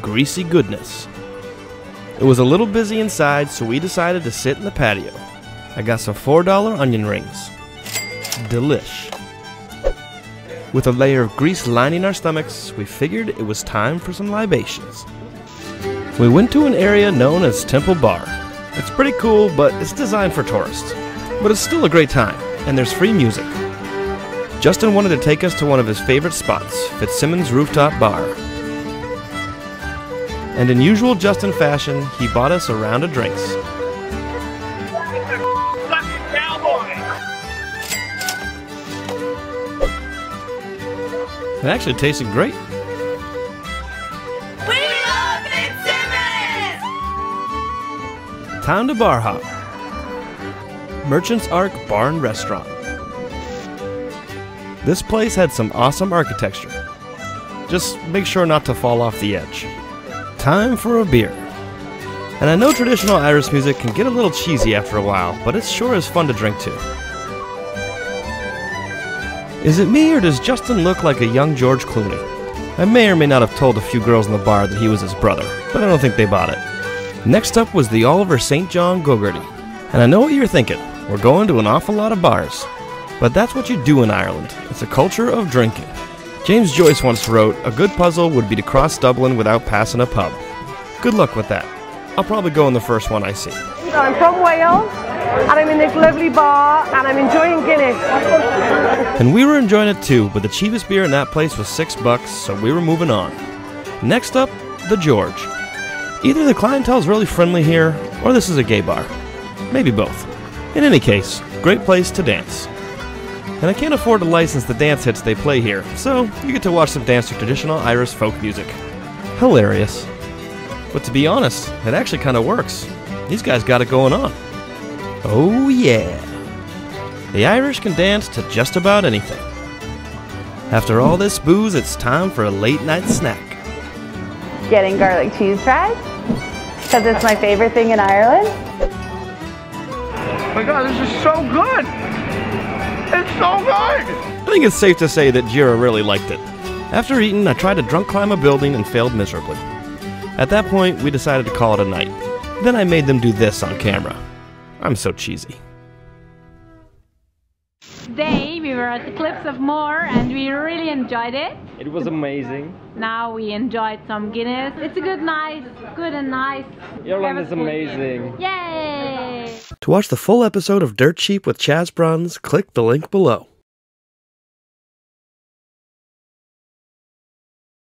greasy goodness. It was a little busy inside, so we decided to sit in the patio. I got some $4 onion rings. Delish. With a layer of grease lining our stomachs, we figured it was time for some libations. We went to an area known as Temple Bar. It's pretty cool, but it's designed for tourists. But it's still a great time, and there's free music. Justin wanted to take us to one of his favorite spots, Fitzsimons Rooftop Bar. And in usual Justin fashion, he bought us a round of drinks. It actually tasted great. We love Fitzsimons! Time to bar hop. Merchant's Arch Barn Restaurant. This place had some awesome architecture. Just make sure not to fall off the edge. Time for a beer. And I know traditional Irish music can get a little cheesy after a while, but it sure is fun to drink to. Is it me or does Justin look like a young George Clooney? I may or may not have told a few girls in the bar that he was his brother, but I don't think they bought it. Next up was the Oliver St. John Gogarty. And I know what you're thinking. We're going to an awful lot of bars. But that's what you do in Ireland. It's a culture of drinking. James Joyce once wrote, A good puzzle would be to cross Dublin without passing a pub. Good luck with that. I'll probably go in the first one I see. I'm from Wales and I'm in this lovely bar and I'm enjoying Guinness. And we were enjoying it too, but the cheapest beer in that place was six bucks, so we were moving on. Next up, the George. Either the clientele's really friendly here, or this is a gay bar. Maybe both. In any case, great place to dance. And I can't afford to license the dance hits they play here, so you get to watch them dance to traditional Irish folk music. Hilarious. But to be honest, it actually kind of works. These guys got it going on. Oh, yeah. The Irish can dance to just about anything. After all this booze, it's time for a late night snack. Getting garlic cheese fries because it's my favorite thing in Ireland. my god, this is so good! It's so good! I think it's safe to say that Jira really liked it. After eating, I tried to drunk climb a building and failed miserably. At that point, we decided to call it a night. Then I made them do this on camera. I'm so cheesy. Today we were at the Cliffs of Moher and we really enjoyed it. It was amazing. Now we enjoyed some Guinness. It's a good night, good and nice. Ireland Have a is amazing. Yay! To watch the full episode of Dirt Cheap with Chas Bruns, click the link below.